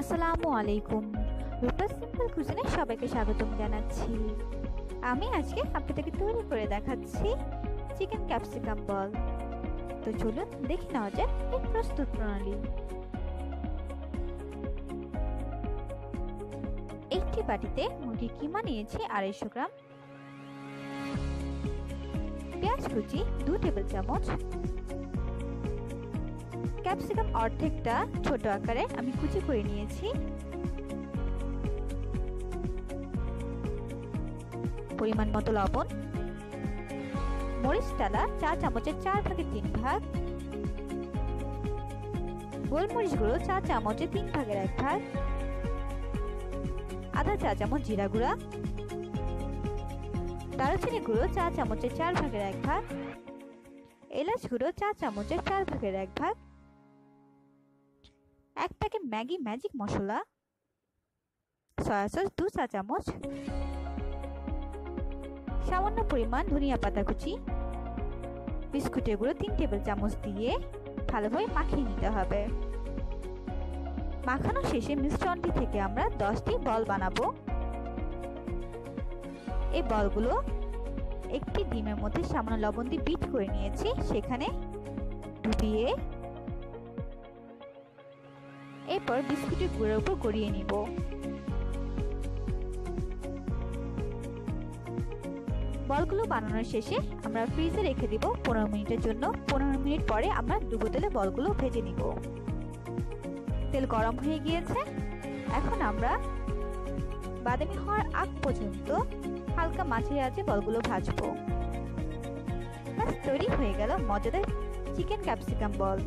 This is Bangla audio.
আসসালামু আলাইকুম। রূপা সিম্পল কুজিনে সবাইকে স্বাগতম জানাচ্ছি। আমি আজকে আপনাদেরকে তৈরি করে দেখাচ্ছি চিকেন ক্যাপসিকাম বল। তো চলুন দেখে নেওয়া যাক এর প্রস্তুত প্রণালী। একটি বাটিতে মুরগির কিমা নিয়েছি আড়াইশো গ্রাম। পেঁয়াজ কুচি দু টেবিল চামচ। ক্যাপসিকাম অর্ধেকটা ছোট আকারে আমি কুচি করে নিয়েছি। পরিমাণ মতো লবণ। মরিচ ডালা চা চামচের চার ভাগে তিন ভাগ। গোলমরিচ গুঁড়ো চা চামচের তিন ভাগের এক ভাগ। আধা চা চামচ জিরা গুঁড়া। দারুচিনি গুঁড়ো চা চামচের চার ভাগের এক ভাগ। এলাচ গুঁড়ো চা চামচের চার ভাগের এক ভাগ। এক packet Maggi Magic Masala soya sauce দু চা চামচ, সামান্য পরিমাণ ধনিয়া পাতা কুচি বিস্কুটের গুঁড়ো তিন টেবিল চামচ দিয়ে ভালোভাবে মাখিয়ে নিতে হবে। মাখানো শেষে মিশ্রণটি থেকে আমরা দশটি বল বানাবো। এই বলগুলো একটি ডিমের মধ্যে সামান্য লবণ দিয়ে বিট করে নিয়েছি, সেখানে ডুবিয়ে এরপর বিস্কুটের গুঁড়োর উপর গড়িয়ে নিব। বলগুলো বানানোর শেষে আমরা ফ্রিজে রেখে দিব পনেরো মিনিটের জন্য। পনেরো মিনিট পরে আমরা ডুবো তেলে বলগুলো ভেজে নিব। তেল গরম হয়ে গিয়েছে। এখন আমরা বাদামি হওয়ার আগ পর্যন্ত হালকা মাছের আছে বলগুলো ভাজবো। ব্যাস, তৈরি হয়ে গেল মজাদার চিকেন ক্যাপসিকাম বল।